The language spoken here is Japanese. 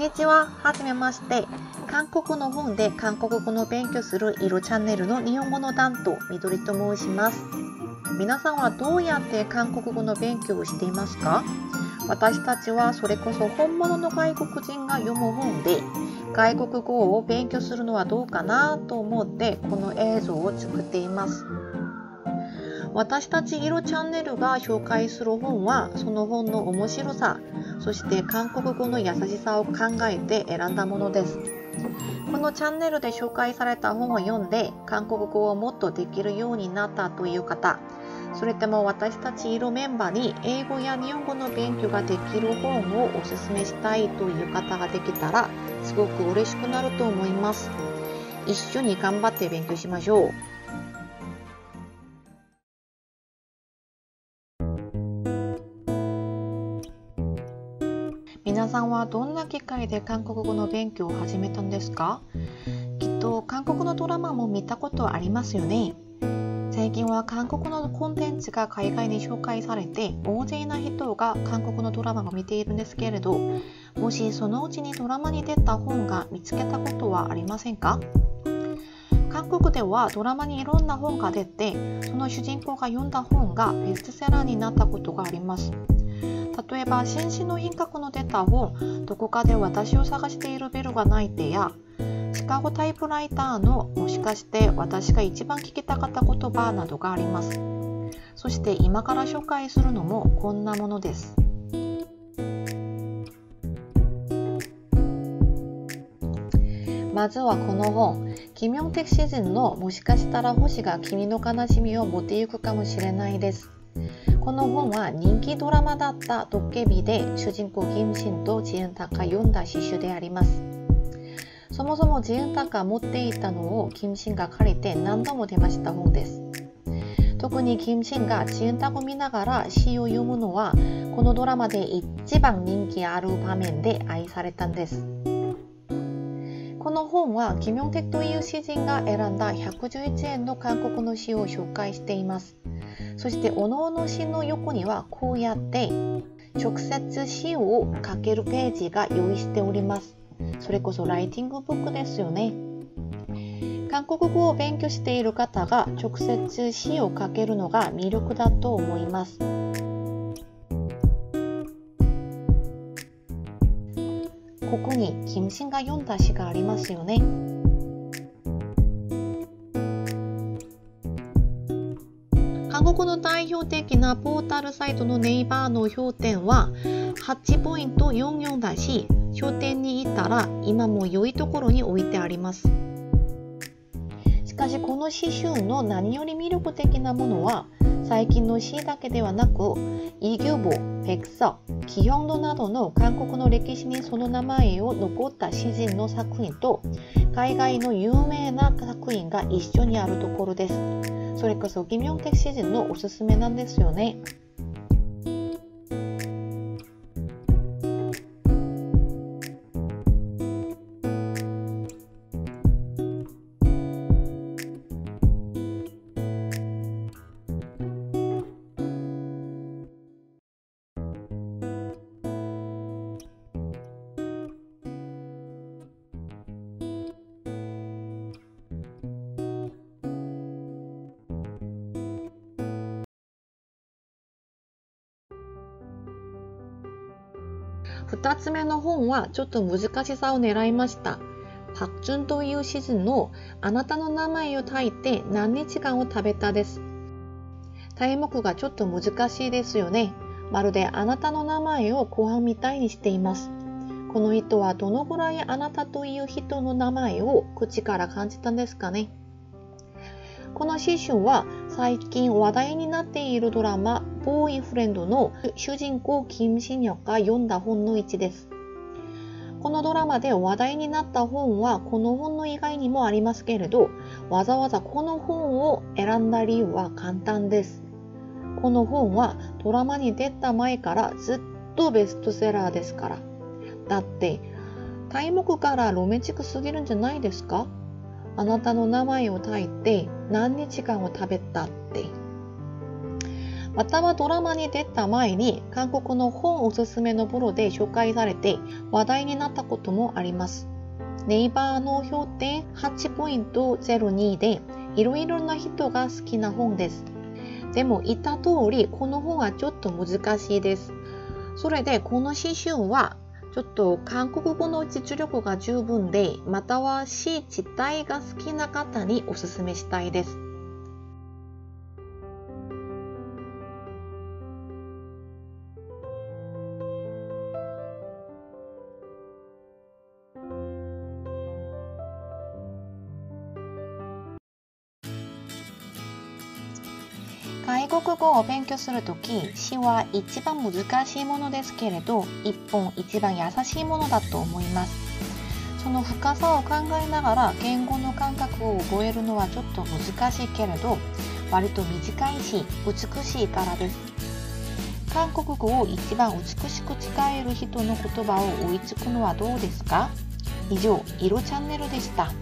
にちは。はじめまして。韓国の本で韓国語の勉強する色チャンネルの日本語の担当、みどりと申します。皆さんはどうやって韓国語の勉強をしていますか？私たちはそれこそ本物の外国人が読む本で外国語を勉強するのはどうかなと思ってこの映像を作っています。私たち色チャンネルが紹介する本はその本の面白さそして韓国語の優しさを考えて選んだものです。このチャンネルで紹介された本を読んで韓国語をもっとできるようになったという方。それとも私たち色メンバーに英語や日本語の勉強ができる本をおすすめしたいという方ができたらすごく嬉しくなると思います。一緒に頑張って勉強しましょう。皆さんはどんな機会で韓国語の勉強を始めたんですか？きっと韓国のドラマも見たことありますよね。最近は韓国のコンテンツが海外に紹介されて大勢な人が韓国のドラマを見ているんですけれどもしそのうちにドラマに出た本が見つけたことはありませんか？韓国ではドラマにいろんな本が出てその主人公が読んだ本がベストセラーになったことがあります。例えば紳士の品格の出た本どこかで私を探しているベルが泣いてやシカゴタイプライターのもしかして私が一番聞きたかった言葉などがあります。そして今から紹介するのもこんなものです。まずはこの本、キミョンテクシーズンのもしかしたら星が君の悲しみを持っていくかもしれないです。この本は人気ドラマだったドッケビで主人公キムシンとジエンタが読んだ詩集であります。そもそもジエンタが持っていたのをキムシンが借りて何度も出ました本です。特にキムシンがジエンタを見ながら詩を読むのはこのドラマで一番人気ある場面で愛されたんです。この本はキミョンテクという詩人が選んだ111円の韓国の詩を紹介しています。そしておのおの詩の横にはこうやって直接詩を書けるページが用意しております。それこそライティングブックですよね。韓国語を勉強している方が直接詩を書けるのが魅力だと思います。ここにキムシンが読んだ詩がありますよね。韓国の代表的なポータルサイトのネイバーの評点は8ポイント44だし、商店に行ったら今も良いところに置いてあります。しかしこの詩集の何より魅力的なものは最近の詩だけではなくイギュボ、ペクサ、キヨンドなどの韓国の歴史にその名前を残った詩人の作品と海外の有名な作品が一緒にあるところです。それこそ偽名的詩人のおすすめなんですよね。2つ目の本はちょっと難しさを狙いました。パクチュンというシズンのあなたの名前を書いて何日間を食べたです。題目がちょっと難しいですよね。まるであなたの名前を後半みたいにしています。この人はどのぐらいあなたという人の名前を口から感じたんですかねこの詩集は最近話題になっているドラマボーイフレンドの主人公キム・シニョが読んだ本の一です。このドラマで話題になった本はこの本の以外にもありますけれど、わざわざこの本を選んだ理由は簡単です。この本はドラマに出た前からずっとベストセラーですから。だって、題目からロメチックすぎるんじゃないですか？あなたの名前を書いて何日間を食べたって。またはドラマに出た前に韓国の本おすすめのブロで紹介されて話題になったこともあります。ネイバーの評点8ポイント02でいろいろな人が好きな本です。でも言った通りこの本はちょっと難しいです。それでこの詩集はちょっと韓国語の実力が十分でまたは市自体が好きな方におすすめしたいです。外国語を勉強するとき、詩は一番難しいものですけれど、一本一番優しいものだと思います。その深さを考えながら言語の感覚を覚えるのはちょっと難しいけれど、割と短いし、美しいからです。韓国語を一番美しく使える人の言葉を追いつくのはどうですか？以上、色チャンネルでした。